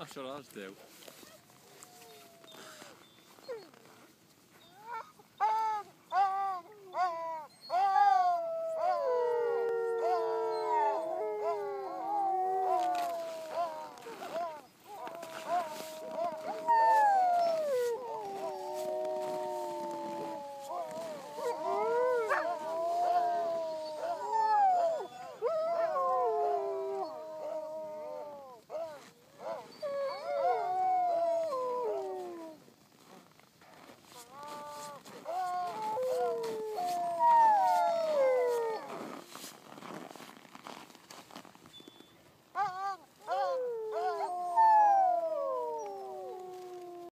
A chorar.